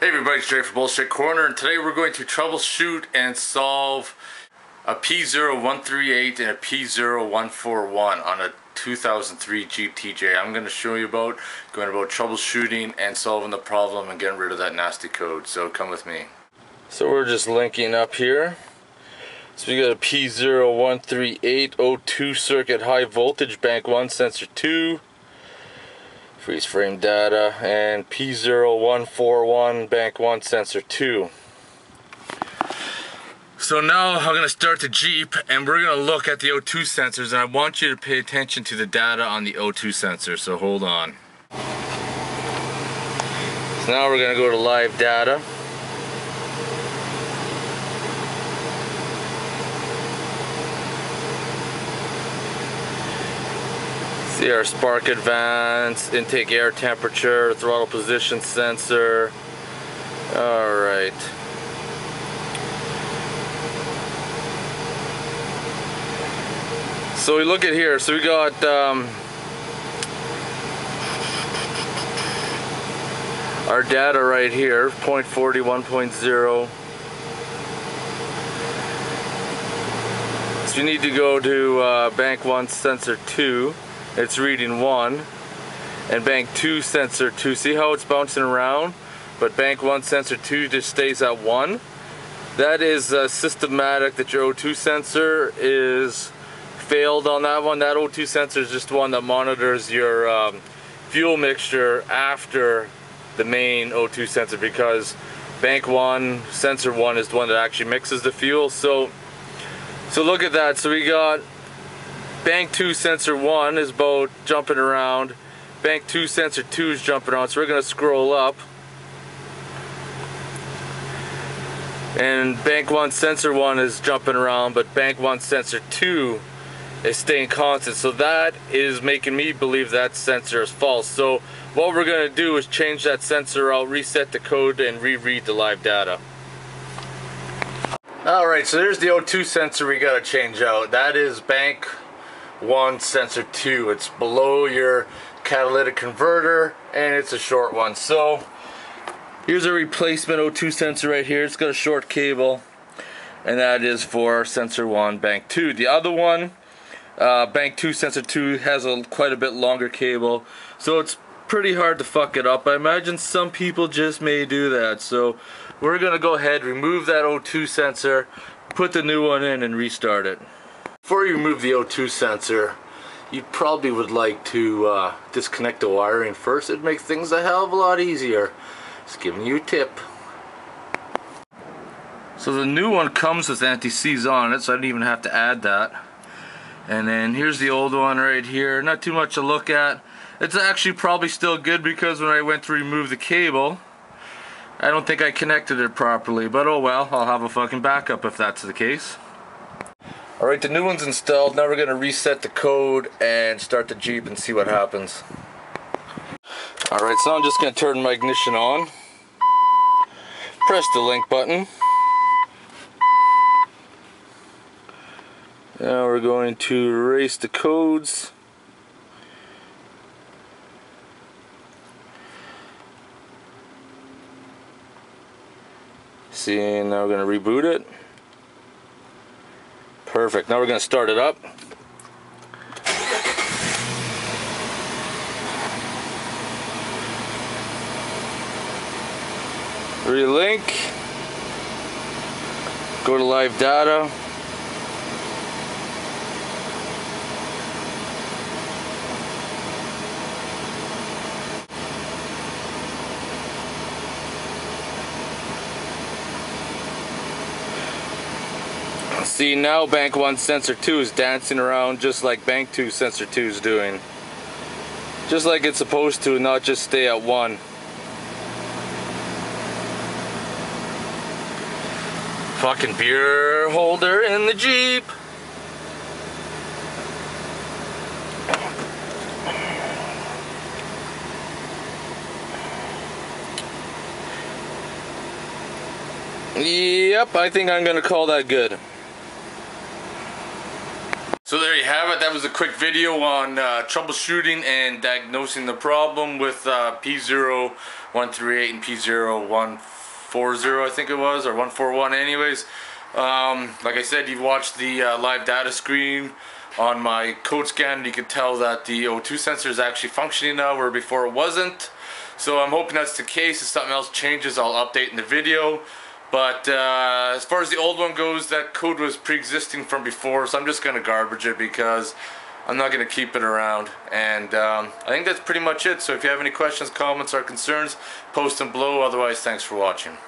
Hey everybody, it's Jay from Bullshit Corner, and today we're going to troubleshoot and solve a P0138 and a P0141 on a 2003 Jeep TJ. I'm going to show you about going about troubleshooting and solving the problem and getting rid of that nasty code. So come with me. So we're just linking up here. So we got a P013802 circuit high voltage bank 1 sensor 2 freeze frame data and P0141 bank 1 sensor 2 so now I'm going to start the Jeep and we're going to look at the O2 sensors and I want you to pay attention to the data on the O2 sensor so hold on. So now we're going to go to live data See our spark advance, intake air temperature, throttle position sensor. Alright. So we look at here, so we got um, our data right here, 0.40, 1.0. So you need to go to uh, bank 1 sensor 2 it's reading 1 and bank 2 sensor 2 see how it's bouncing around? But bank 1 sensor 2 just stays at 1 that is uh, systematic that your O2 sensor is failed on that one. That O2 sensor is just one that monitors your um, fuel mixture after the main O2 sensor because bank 1 sensor 1 is the one that actually mixes the fuel. So so look at that. So we got bank 2 sensor 1 is about jumping around. Bank 2 sensor 2 is jumping around so we're going to scroll up. And bank 1 sensor 1 is jumping around but bank 1 sensor 2 is staying constant. So that is making me believe that sensor is false. So what we're going to do is change that sensor out reset the code and reread the live data. Alright, so there's the O2 sensor we gotta change out. That is bank one sensor two. It's below your catalytic converter and it's a short one. So here's a replacement O2 sensor right here. It's got a short cable and that is for sensor one bank two. The other one uh, bank 2 sensor 2 has a quite a bit longer cable so it's pretty hard to fuck it up. I imagine some people just may do that. So we're gonna go ahead remove that O2 sensor put the new one in and restart it before you remove the O2 sensor, you probably would like to uh, disconnect the wiring first. It'd make things a hell of a lot easier. Just giving you a tip. So the new one comes with anti-seize on it, so I didn't even have to add that. And then here's the old one right here. Not too much to look at. It's actually probably still good because when I went to remove the cable, I don't think I connected it properly. But oh well, I'll have a fucking backup if that's the case. Alright, the new one's installed. Now we're going to reset the code and start the Jeep and see what happens. Alright, so I'm just going to turn my ignition on. Press the link button. Now we're going to erase the codes. See, now we're going to reboot it. Perfect. Now we're going to start it up. Relink. Go to live data. See now bank 1 sensor 2 is dancing around just like bank 2 sensor 2 is doing. Just like it's supposed to, not just stay at 1. Fucking beer holder in the Jeep. Yep, I think I'm gonna call that good. So there you have it. That was a quick video on uh, troubleshooting and diagnosing the problem with uh, P0138 and P0140 I think it was, or 141 anyways. Um, like I said, you've watched the uh, live data screen on my code scan. You can tell that the O2 sensor is actually functioning now where before it wasn't. So I'm hoping that's the case. If something else changes, I'll update in the video. But uh, as far as the old one goes, that code was pre-existing from before, so I'm just going to garbage it because I'm not going to keep it around. And um, I think that's pretty much it. So if you have any questions, comments, or concerns, post them below. Otherwise, thanks for watching.